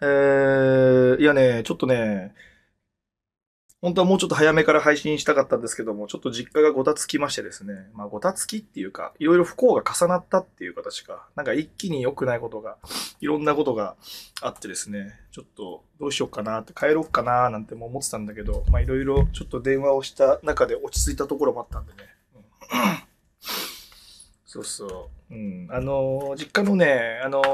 えー、いやね、ちょっとね、本当はもうちょっと早めから配信したかったんですけども、ちょっと実家がごたつきましてですね。まあ、ごたつきっていうか、いろいろ不幸が重なったっていう形か。なんか一気に良くないことが、いろんなことがあってですね、ちょっとどうしようかなって帰ろうかななんても思ってたんだけど、まあいろいろちょっと電話をした中で落ち着いたところもあったんでね。うんそうそう。うん。あのー実家のね、あのー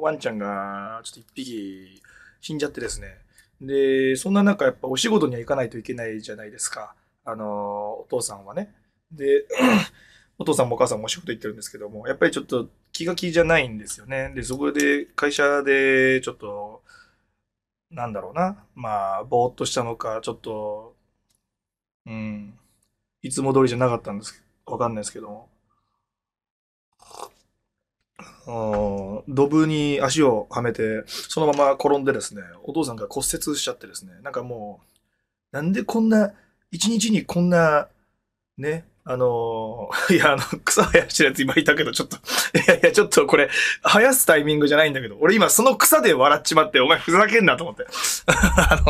ワンちゃんが、ちょっと一匹死んじゃってですね。で、そんな中、やっぱお仕事には行かないといけないじゃないですか。あのお父さんはね。で、お父さんもお母さんもお仕事行ってるんですけども、やっぱりちょっと気が気じゃないんですよね。で、そこで会社でちょっと、なんだろうな。まあ、ぼーっとしたのか、ちょっと、うん、いつも通りじゃなかったんですわかんないですけども。うんドブに足をはめて、そのまま転んでですね、お父さんが骨折しちゃってですね、なんかもう、なんでこんな、一日にこんな、ね、あのー いや、あの、草生やしてるやつ今いたけど、ちょっと、いやいや、ちょっとこれ、生やすタイミングじゃないんだけど、俺今その草で笑っちまって、お前ふざけんなと思って。あ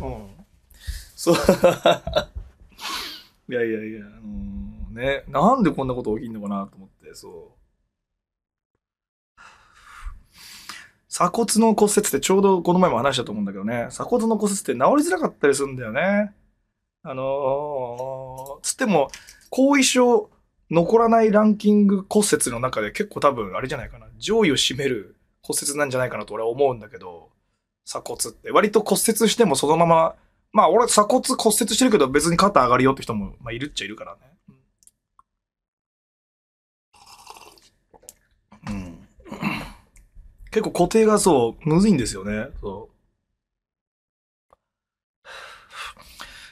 の、うん。そう。いやいやいや、あのーね、なんでこんなこと起きんのかなと思って、そう。鎖骨の骨折ってちょうどこの前も話したと思うんだけどね、鎖骨の骨折って治りづらかったりするんだよね。あのーつっても、後遺症残らないランキング骨折の中で結構多分あれじゃないかな。上位を占める骨折なんじゃないかなと俺は思うんだけど、鎖骨って。割と骨折してもそのまま、まあ俺鎖骨骨折してるけど別に肩上がるよって人も、まあ、いるっちゃいるからね。うん。結構固定がそう、むずいんですよね。そう。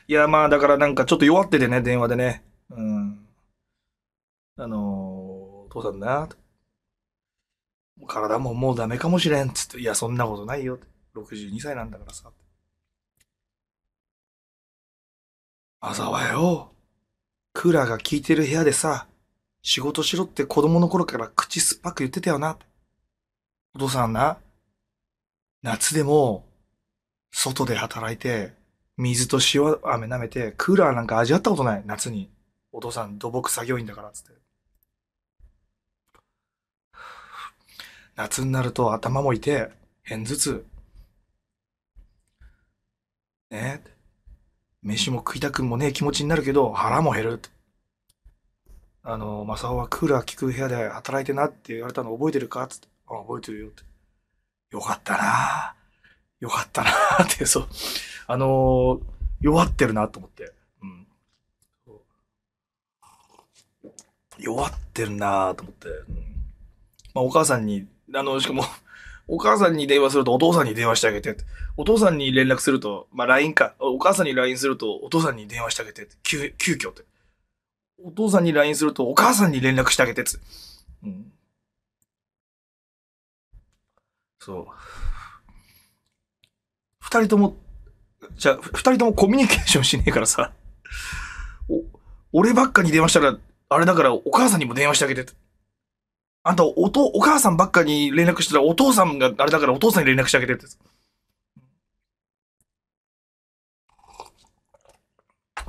いや、まあだからなんかちょっと弱っててね、電話でね。うん。あのー、父さんな、体ももうダメかもしれんつって、いや、そんなことないよ。62歳なんだからさ。朝はよ、クーラーが効いてる部屋でさ、仕事しろって子供の頃から口酸っぱく言ってたよな。お父さんな、夏でも、外で働いて、水と塩飴舐めて、クーラーなんか味わったことない、夏に。お父さん土木作業員だから、つって。夏になると頭も痛い、片頭痛。ね飯も食いたくもねえ気持ちになるけど、腹も減る。あの、マサオはクーラー効く部屋で働いてなって言われたの覚えてるかつって。あ、覚えてるよって。よかったなよかったな って、そう。あのー弱ってるなと思って。うん。弱ってるなと思って。うん。まあ、お母さんに、あの、しかも、お母さんに電話するとお父さんに電話してあげて。お父さんに連絡すると、まあ、LINE か。お母さんに LINE するとお父さんに電話してあげてて。急、急遽って。お父さんに LINE するとお母さんに連絡してあげてって。うん。そう。二人とも、じゃあ、二人ともコミュニケーションしねえからさ。お、俺ばっかに電話したら、あれだからお母さんにも電話してあげて。あんた、おと、お母さんばっかに連絡したら、お父さんがあれだからお父さんに連絡してあげてって。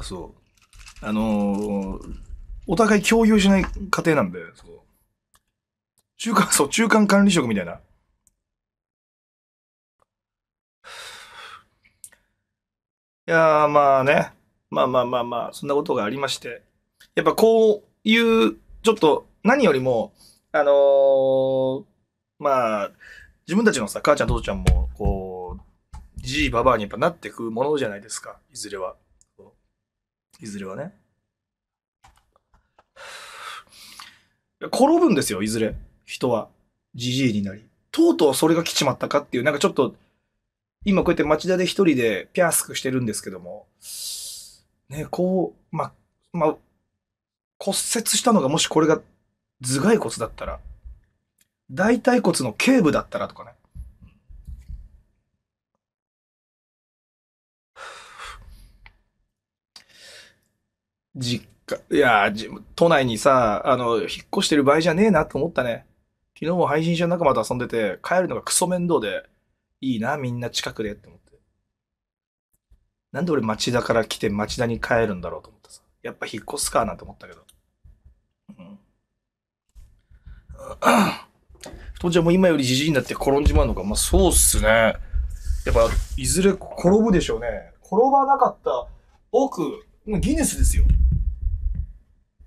そう。あのーお互い共有しない家庭なんで、そう。中間、そう、中間管理職みたいな。いやー、まあね。まあまあまあまあ、そんなことがありまして。やっぱこういう、ちょっと、何よりも、あのーまあ、自分たちのさ、母ちゃん、父ちゃんも、こう、じじいばばあにやっぱなってくものじゃないですか。いずれは。いずれはね。転ぶんですよ、いずれ。人は。じじいになり。とうとうそれが来ちまったかっていう、なんかちょっと、今こうやって町田で一人でピャースクしてるんですけども、ね、こう、ま、ま、骨折したのがもしこれが頭蓋骨だったら、大腿骨の頸部だったらとかね。実家、いや、都内にさ、あの、引っ越してる場合じゃねえなと思ったね。昨日も配信者仲間と遊んでて、帰るのがクソ面倒で、いいな、みんな近くでって思って。なんで俺町田から来て町田に帰るんだろうと思ってさ。やっぱ引っ越すかなんて思ったけど。うん。太ちゃんも今よりじじいになって転んじまうのか。まあそうっすね。やっぱ、いずれ転ぶでしょうね。転ばなかった僕、ギネスですよ。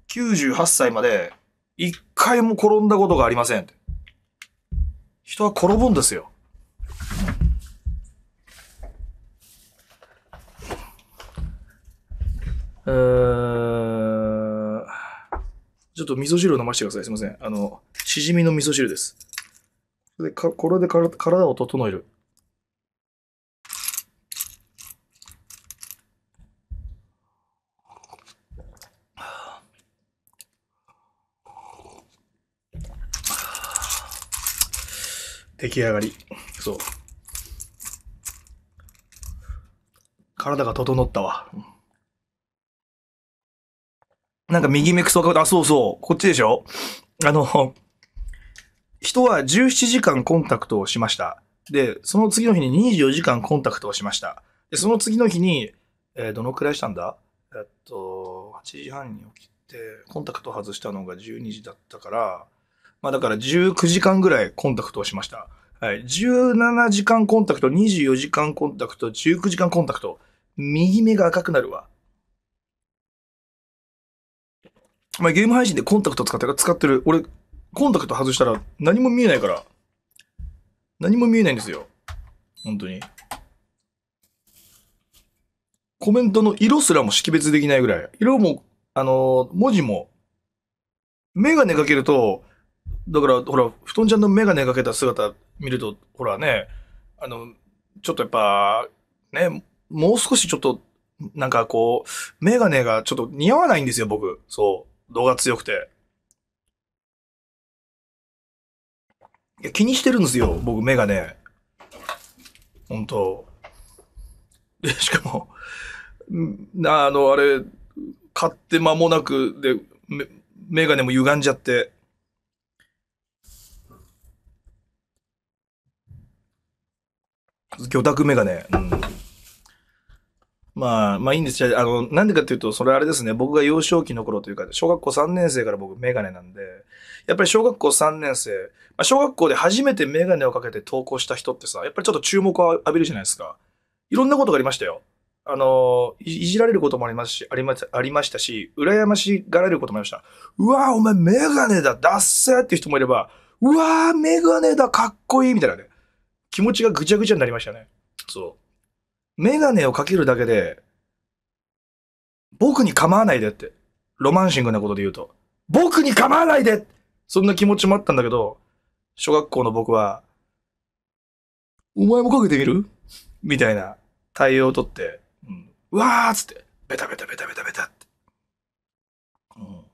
98歳まで一回も転んだことがありません。人は転ぶんですよ。うん。ちょっと味噌汁を飲ませてください。すいません。あの、しじみの味噌汁です。これでかこれでから体を整える。出来上がり。そう。体が整ったわ。なんか右目くそか、あ、そうそう。こっちでしょ？あの、人は17時間コンタクトをしました。で、その次の日に24時間コンタクトをしました。で、その次の日に、えーどのくらいしたんだ？えっと、8時半に起きて、コンタクト外したのが12時だったから、まあだから19時間ぐらいコンタクトをしました。はい。17時間コンタクト、24時間コンタクト、19時間コンタクト。右目が赤くなるわ。まあゲーム配信でコンタクト使ってる使ってる。俺、コンタクト外したら何も見えないから。何も見えないんですよ。本当に。コメントの色すらも識別できないぐらい。色も、あのー文字も、メガネかけると、だから、ほら、布団ちゃんのメガネかけた姿見ると、ほらね、あの、ちょっとやっぱ、ね、もう少しちょっと、なんかこう、メガネがちょっと似合わないんですよ、僕。そう。度が強くて。いや、気にしてるんですよ、僕、メガネ。本当で、しかも、んあの、あれ、買って間もなくで、メメガネも歪んじゃって。魚拓メガネ。うん。まあ、まあいいんですよ。あの、なんでかっていうと、それあれですね。僕が幼少期の頃というか、小学校3年生から僕メガネなんで、やっぱり小学校3年生、まあ、小学校で初めてメガネをかけて登校した人ってさ、やっぱりちょっと注目を浴びるじゃないですか。いろんなことがありましたよ。あの、いじられることもありますし、ありまありましたし、羨ましがられることもありました。うわーお前メガネだダッセーっていう人もいれば、うわーメガネだかっこいいみたいなね。気持ちがぐちゃぐちゃになりましたね。そう。メガネをかけるだけで、僕に構わないでって。ロマンシングなことで言うと。僕に構わないでそんな気持ちもあったんだけど、小学校の僕は、お前もかけてみる？みたいな対応をとって、うん、うわーっつって、ベタベタベタベタベタって。うん、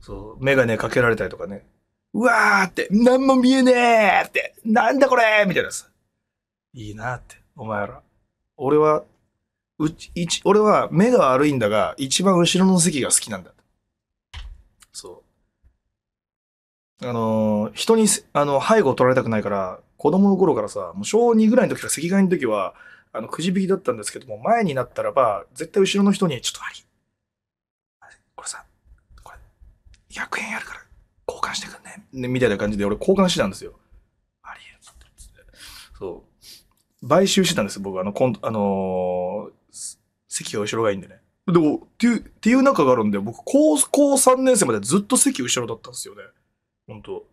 そう、メガネかけられたりとかね。うわーって、なんも見えねーって、なんだこれみたいなさ。いいなって、お前ら。俺は、うち、一、俺は目が悪いんだが、一番後ろの席が好きなんだ。そう。あのー人に、あの、背後を取られたくないから、子供の頃からさ、もう小2ぐらいの時から席替えの時は、あの、くじ引きだったんですけども、前になったらば、絶対後ろの人に、ちょっとあり、これさ、これ、100円あるから、交換してくんね。ねみたいな感じで俺交換してたんですよ。ありつって、つって。そう。買収してたんですよ、僕。あの、今度、あのー席が後ろがいいんでね。でも、っていう、っていう中があるんで、僕、高校3年生までずっと席後ろだったんですよね。本当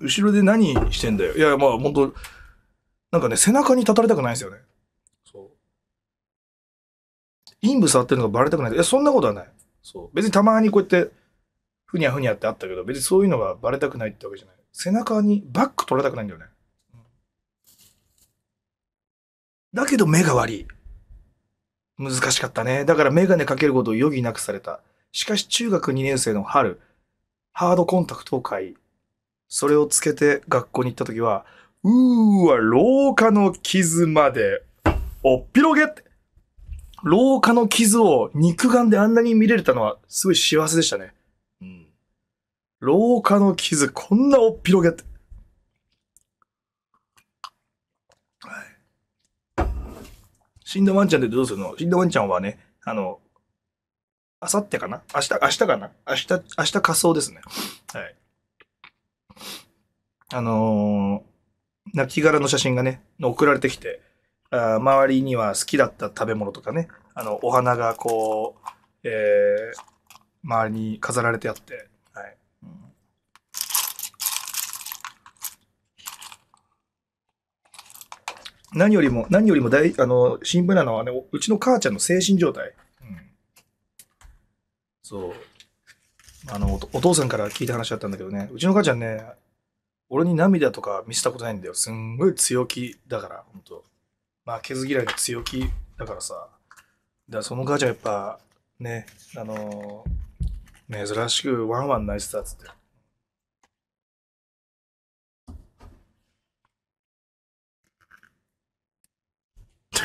後ろで何してんだよ。いや、まあ、本当なんかね、背中に立たれたくないんですよね。そう。陰部触ってるのがバレたくない。いや、そんなことはない。そう。別にたまにこうやって、ふにゃふにゃってあったけど、別にそういうのがバレたくないってわけじゃない。背中にバック取られたくないんだよね。だけど目が悪い。難しかったね。だからメガネかけることを余儀なくされた。しかし中学2年生の春、ハードコンタクトを買い、それをつけて学校に行った時は、うーわ、廊下の傷まで、おっぴろげって。廊下の傷を肉眼であんなに見れたのは、すごい幸せでしたね。うん。廊下の傷、こんなおっぴろげって。はい。死んだワンちゃんってどうするの？死んだワンちゃんはね、あの、あさってかな？明日、明日かな？明日、明日仮装ですね。はい。あのー、亡骸の写真がね、送られてきて、あ周りには好きだった食べ物とかね、あの、お花がこう、えー、周りに飾られてあって、はい。うん、何よりも、何よりも大、あの、新聞なのはね、うちの母ちゃんの精神状態。うん、そう。あのお、お父さんから聞いた話だったんだけどね、うちの母ちゃんね、俺に涙とか見せたことないんだよ。すんごい強気だから、本当負けず嫌いで強気だからさ。だからその母ちゃんやっぱ、ね、あのー、珍しくワンワン泣いてたっつって。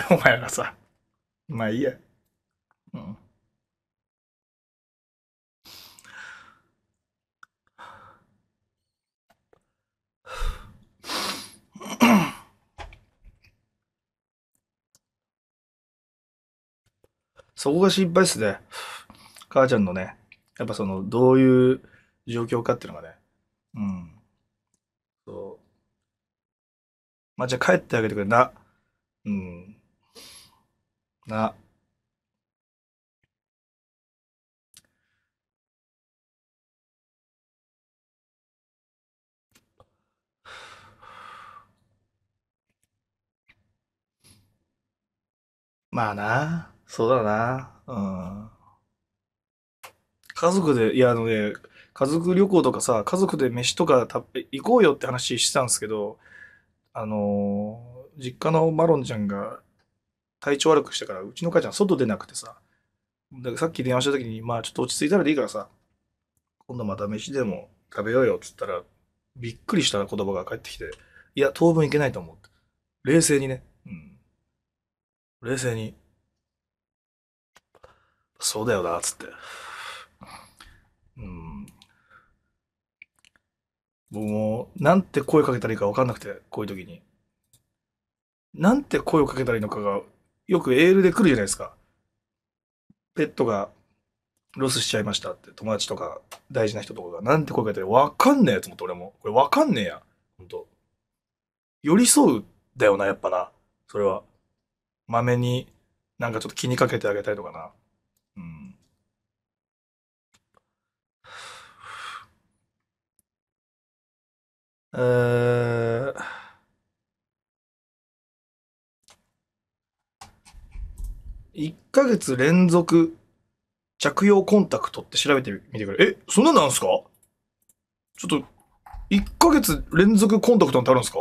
お前らさ、まあいいや。うん。そこが心配っすね。母ちゃんのね、やっぱその、どういう状況かっていうのがね。うん。そう。まあ、じゃあ帰ってあげてくれな。うん。な。まあな。そうだな。うん。家族で、いや、あのね、家族旅行とかさ、家族で飯とか食べ、行こうよって話してたんですけど、あのー実家のマロンちゃんが体調悪くしてから、うちの母ちゃん外出なくてさ、だからさっき電話した時に、まあちょっと落ち着いたらでいいからさ、今度また飯でも食べようよっつったら、びっくりした言葉が返ってきて、いや、当分いけないと思って。冷静にね、うん。冷静に、そうだよな、つって。うん。僕も、なんて声かけたらいいか分かんなくて、こういう時に。なんて声をかけたらいいのかが、よくエールで来るじゃないですか。ペットがロスしちゃいましたって、友達とか大事な人とかが、なんて声かけたら分かんねえやつもって俺も。これ分かんねえや。ほんと。寄り添うだよな、やっぱな。それは。まめに、なんかちょっと気にかけてあげたいとかな。うん。えー、1ヶ月連続着用コンタクトって調べてみてくれ。え、そんななんすか？ちょっと、1ヶ月連続コンタクトなんてあるんですか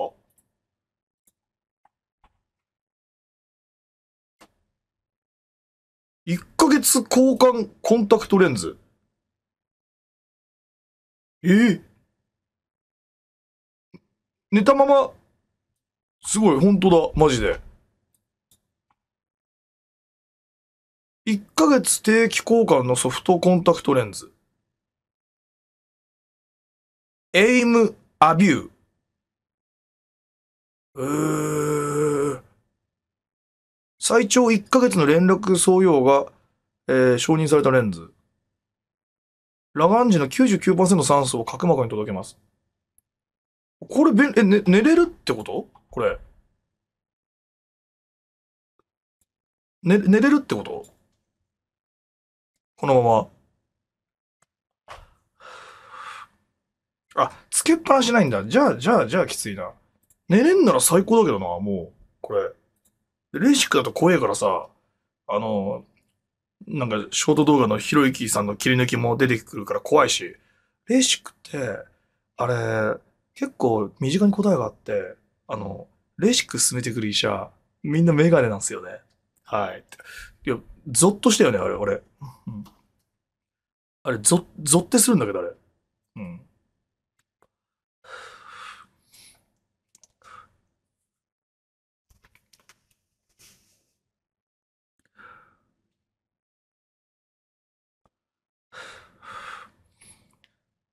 ？1ヶ月交換コンタクトレンズ？え？ー、寝たまま、すごい、本当だ、マジで。1ヶ月定期交換のソフトコンタクトレンズ。エイムアビュー。えー、最長1ヶ月の連絡送用が、えー、承認されたレンズ。裸眼時の99%酸素を角膜に届けます。これ、べえ、ね、寝れるってこと？これ。ね、寝れるってこと？このまま。あ、つけっぱなしないんだ。じゃあ、じゃあ、じゃあきついな。寝れんなら最高だけどな、もう。これ。レーシックだと怖えからさ、あの、なんか、ショート動画のひろゆきさんの切り抜きも出てくるから怖いし、レーシックって、あれ、結構身近に答えがあって、あの、レーシック進めてくる医者、みんなメガネなんですよね。はい。いや、ゾッとしたよね、あれ、俺。うん、あれ、ゾ、ゾってするんだけど、あれ。うん。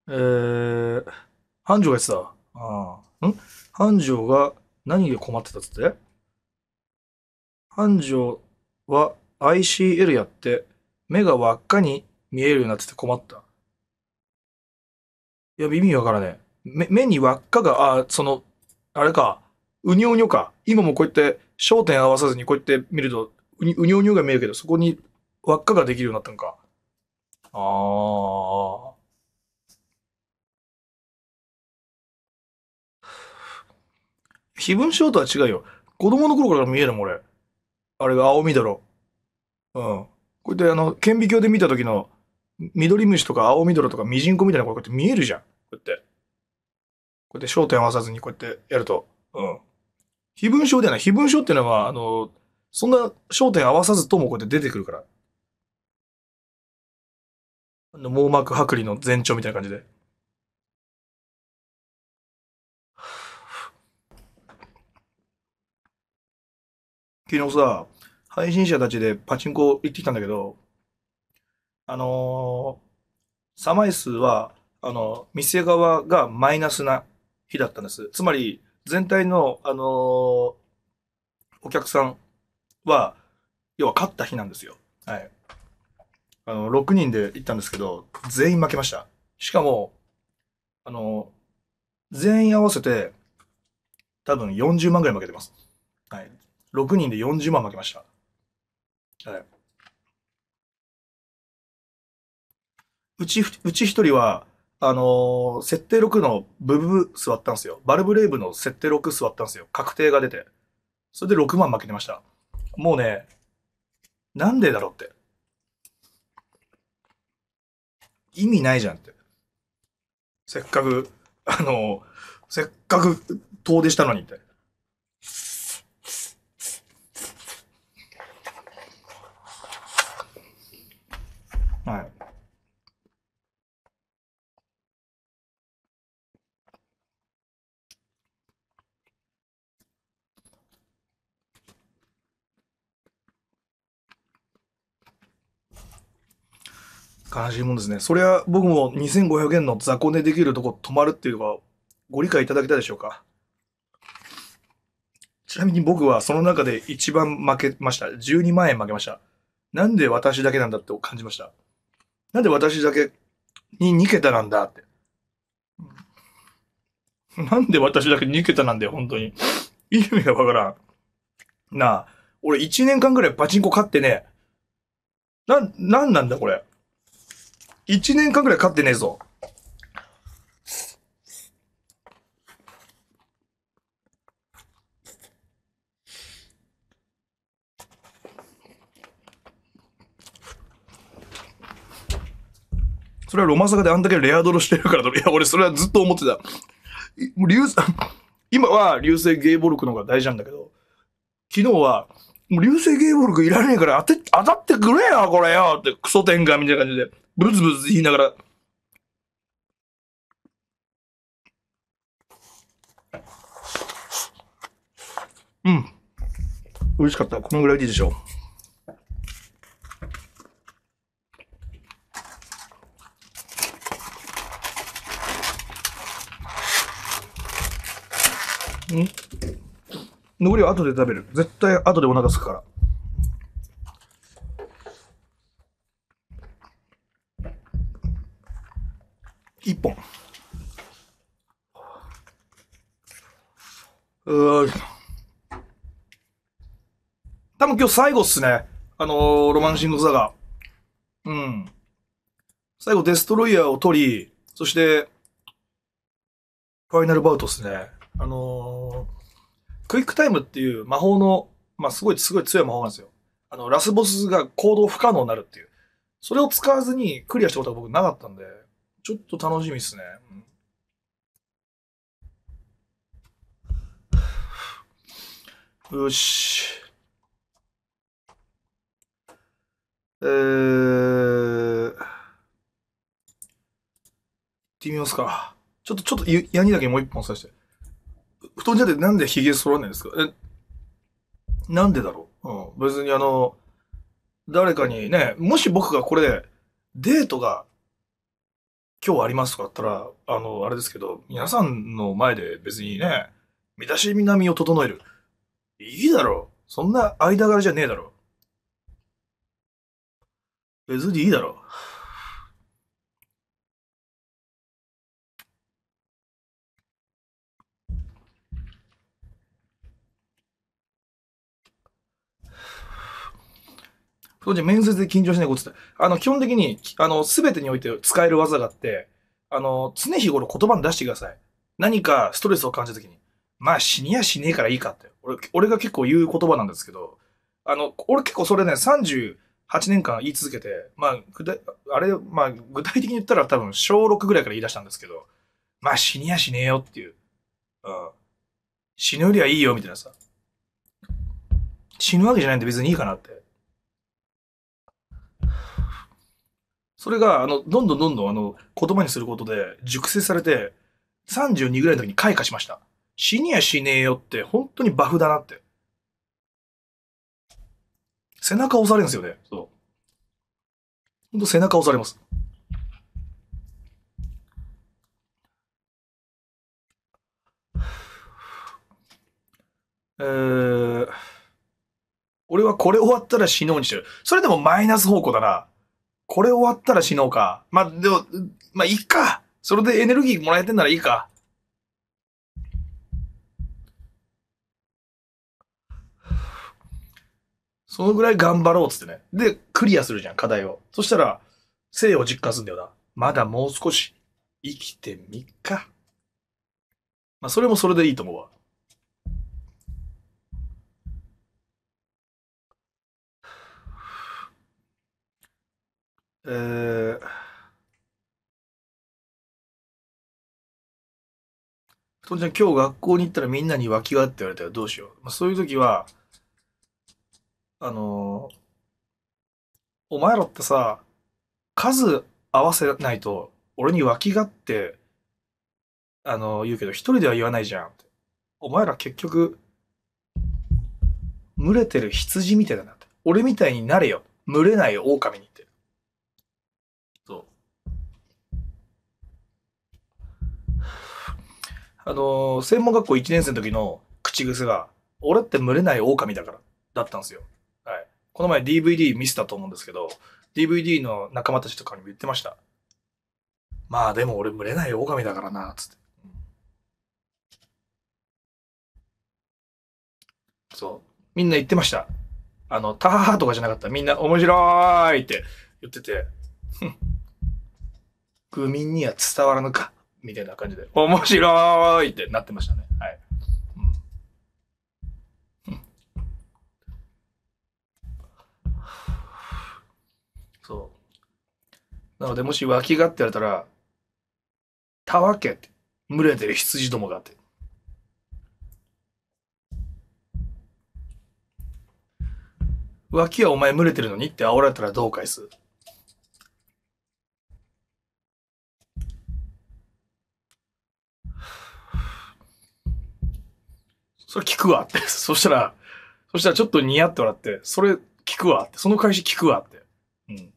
えー繁盛が言ってた。ああ。ん？繁盛が何で困ってたっつって？繁盛は ICL やって目が輪っかに見えるようになってて困った。いや、意味わからねえ。目、に輪っかが、ああ、その、あれか、うにょうにょか。今もこうやって焦点合わさずにこうやって見ると、うにうにょうにょが見えるけど、そこに輪っかができるようになったのか。ああ。非分症とは違うよ。子供の頃から見えるもん、俺。あれが青みだろ。うん。こうやってあの、顕微鏡で見た時の、緑虫とか青みどろとかミジンコみたいなこうやって見えるじゃん。こうやって。こうやって焦点合わさずにこうやってやると。うん。非分症ではない。非分症っていうのは、あの、そんな焦点合わさずともこうやって出てくるから。あの網膜剥離の前兆みたいな感じで。昨日さ、配信者たちでパチンコ行ってきたんだけど、あのー、サマイ数は、あの、店側がマイナスな日だったんです。つまり、全体の、あのー、お客さんは、要は勝った日なんですよ。はい。あの、6人で行ったんですけど、全員負けました。しかも、あの、全員合わせて、多分40万ぐらい負けてます。はい。6人で40万負けました。うち、うち一人は、あのー、設定6のブブブ座ったんですよ。バルブレイブの設定6座ったんですよ。確定が出て。それで6万負けてました。もうね、なんでだろうって。意味ないじゃんって。せっかく、あのー、せっかく遠出したのにって。はい。悲しいもんですね。それは僕も2500円の雑魚寝できるとこ泊まるっていうのがご理解いただけたでしょうか？ちなみに僕はその中で一番負けました。12万円負けました。なんで私だけなんだって感じました？なんで私だけに2桁なんだって。なんで私だけ2桁なんだよ、本当に。意味がわからん。なあ、俺1年間ぐらいパチンコ買ってね。な、なんなんだこれ。1年間ぐらい買ってねえぞ。それはロマサガであんだけレアドロしてるからだろ。いや、俺それはずっと思ってた。流、今は流星ゲイボルクの方が大事なんだけど、昨日は、もう流星ゲイボルクいらねえから当て、当たってくれよ、これよってクソ天下みたいな感じで、ブツブツ言いながら、うん。美味しかった。このぐらいでいいでしょう。残りは後で食べる。絶対後でお腹すくから。一本。うー多分今日最後っすね。あのー、ロマンシングザが。うん。最後デストロイヤーを取り、そして、ファイナルバウトっすね。あのー、クイックタイムっていう魔法の、まあ、すごい、すごい強い魔法なんですよ。あの、ラスボスが行動不可能になるっていう。それを使わずにクリアしたことが僕なかったんで、ちょっと楽しみっすね。うん、よし。えー、行ってみますか。ちょっと、ちょっと、ヤニだけもう一本さして。布団じゃでなんで髭剃らないんですか？え、なんでだろう？うん。別にあの、誰かにね、もし僕がこれで、デートが今日ありますとかあったら、あの、あれですけど、皆さんの前で別にね、身だしなみを整える。いいだろう。そんな間柄じゃねえだろう。別にいいだろう。当時面接で緊張しないことって、あの、基本的に、あの、すべてにおいて使える技があって、あの、常日頃言葉に出してください。何かストレスを感じたときに、まあ死にやしねえからいいかって。俺、俺が結構言う言葉なんですけど、あの、俺結構それね、38年間言い続けて、まあ、具体、あれ、まあ、具体的に言ったら多分小6ぐらいから言い出したんですけど、まあ死にやしねえよっていう。うん。死ぬよりはいいよみたいなさ。死ぬわけじゃないんで別にいいかなって。それが、あの、どんどんどんどん、あの、言葉にすることで、熟成されて、32ぐらいの時に開花しました。死にやしねえよって、本当にバフだなって。背中押されるんですよね。そう。本当背中押されます。えー、俺はこれ終わったら死のうにしてる。それでもマイナス方向だな。これ終わったら死のうか。まあ、でも、まあ、いいか。それでエネルギーもらえてんならいいか。そのぐらい頑張ろうっつってね。で、クリアするじゃん、課題を。そしたら、生を実感するんだよな。まだもう少し生きてみっか。まあ、それもそれでいいと思うわ。えー、とんちゃん今日学校に行ったらみんなに脇がって言われたらどうしよう。まあ、そういう時は、あのー、お前らってさ、数合わせないと俺に脇がって、あのー、言うけど一人では言わないじゃん。お前ら結局、群れてる羊みたいだなって。俺みたいになれよ。群れない狼にって。あの、専門学校1年生の時の口癖が、俺って群れない狼だから、だったんですよ。はい。この前 DVD 見せたと思うんですけど、DVD の仲間たちとかにも言ってました。まあでも俺群れない狼だからな、つって。そう。みんな言ってました。あの、タハハとかじゃなかった。みんな面白いって言ってて、ふん。愚民には伝わらぬか。みたいな感じで、面白いってなってましたね。はい。うん、そう。なので、もし脇がって言われたら、たわけって、群れてる羊どもがって。脇はお前群れてるのにって煽られたらどう返す？それ聞くわって。そしたら、そしたらちょっとニヤって笑って、それ聞くわって。その返し聞くわって。うん。